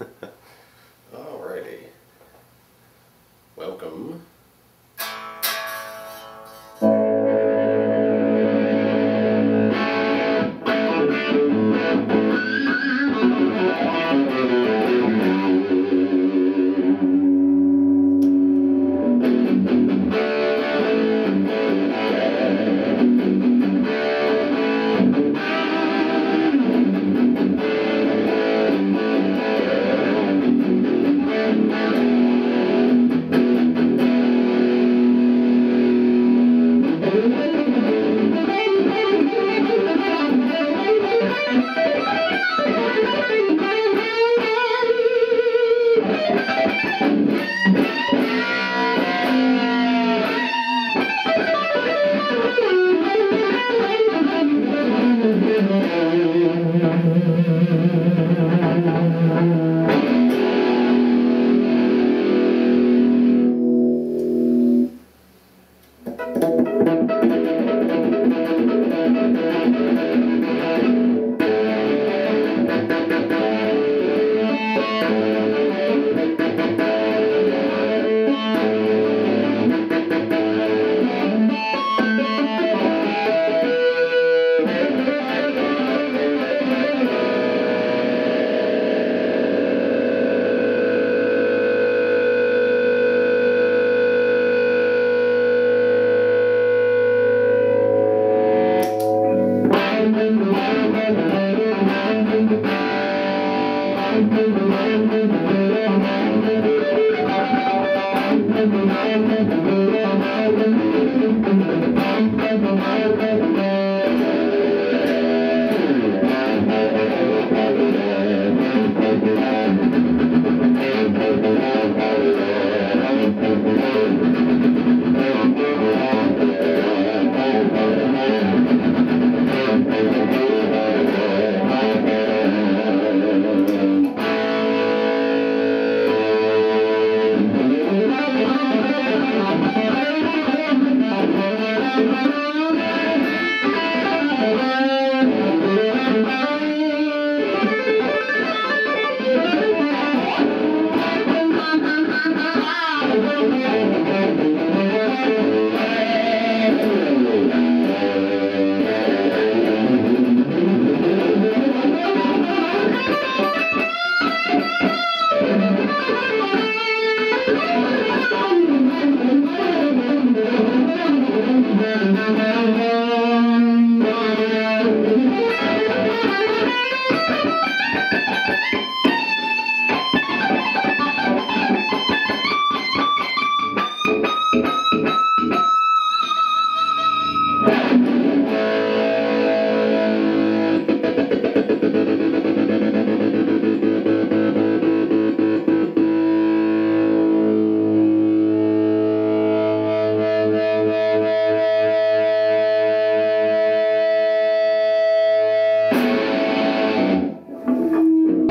Alrighty. Welcome. Thank you.